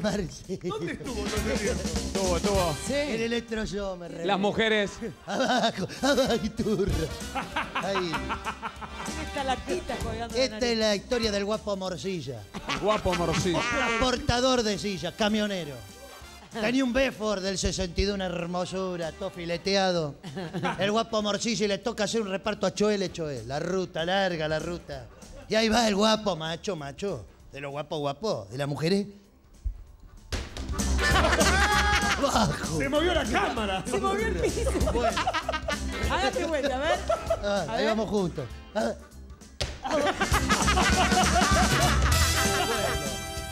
¿Dónde estuvo todo este tiempo? Tuvo, tuvo. El electro me re. Las mujeres. Abajo, abajo, turro. Ahí. Está la pita colgando la Esta es la historia del guapo Morcilla. Guapo morcillo. Transportador de silla, camionero. Tenía un Bedford del 62, una hermosura, todo fileteado. El guapo Morcilla y le toca hacer un reparto a Choel, Choel. La ruta, larga la ruta. Y ahí va el guapo, macho, macho. De los guapos, guapos. ¿De las mujeres? Bajo. Se movió la cámara. Se movió el piso. Bueno, Hágate vuelta, a ver. ah, ahí vamos juntos. Ah. Bueno,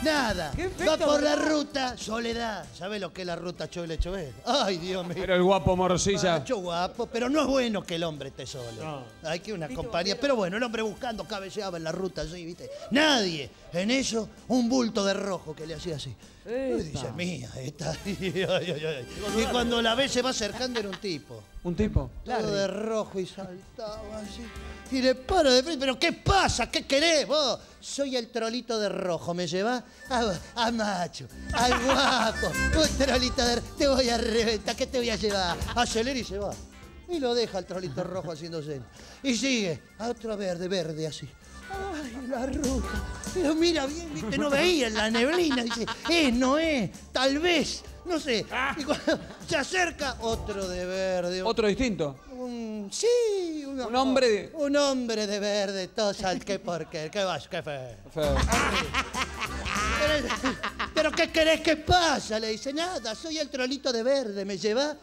nada. Va por la ruta, soledad. ¿Sabe lo que es la ruta Choel, Choel? Ay, Dios mío. Pero el guapo morcilla. Macho guapo, pero no es bueno que el hombre esté solo. No. Hay que una compañía. Pero bueno, el hombre buscando cabeceaba en la ruta así, ¿viste? Nadie. En eso, un bulto de rojo que le hacía así. Y dice, mía, esta. Ay, ay, ay. Y cuando la ve se va acercando era un tipo. Un tipo. Todo de rojo y saltaba así. Y le paro de frente, pero ¿qué pasa? ¿Qué querés vos? Soy el trolito de rojo, ¿me llevás? A, a macho, al guapo, un trolito de Te voy a reventar, ¿qué te voy a llevar? Acelera y se va. Y lo deja el trolito rojo haciéndose. Y sigue, a otro verde, verde así. Ay, la ruta. Pero mira bien, viste, no veía en la neblina. Dice, es, no es, tal vez, no sé. Y cuando se acerca, otro de verde. Otro distinto. Un, sí, un, Un hombre de- Un hombre de verde, todo sal, qué porqué, qué vas, qué feo. Feo. Pero, pero ¿qué querés que pasa? Le dice, nada, soy el trolito de verde, ¿me lleva?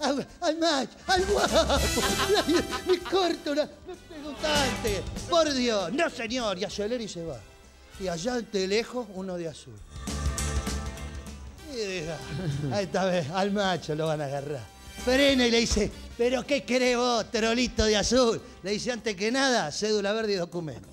Al, al macho, al guapo. corto una... Un tante. Por Dios, no señor, y acelera y se va. Y allá de lejos, uno de azul. Y diga, ahí está, ve, al macho lo van a agarrar. Frena y le dice, ¿pero qué querés vos, trolito de azul? Le dice, antes que nada, cédula verde y documento.